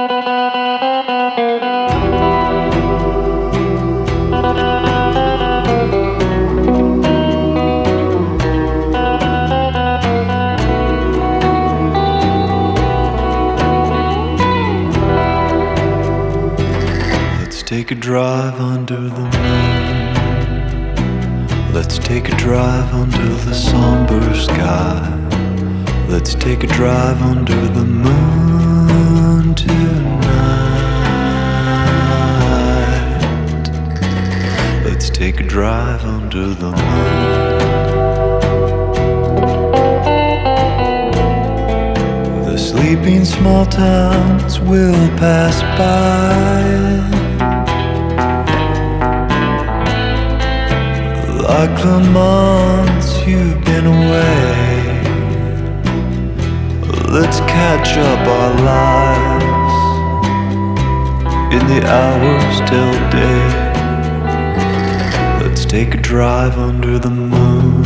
Let's take a drive under the moon. Let's take a drive under the somber sky. Let's take a drive under the moon take a drive under the moon. The sleeping small towns will pass by. Like the months you've been away. Let's catch up our lives in the hours till day. Take a drive under the moon.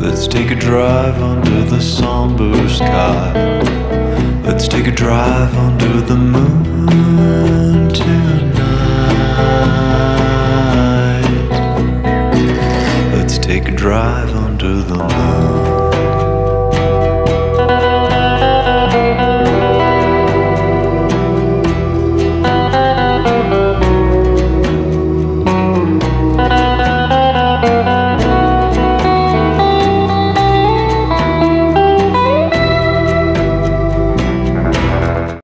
Let's take a drive under the somber sky. Let's take a drive under the moon tonight. Let's take a drive under the moon.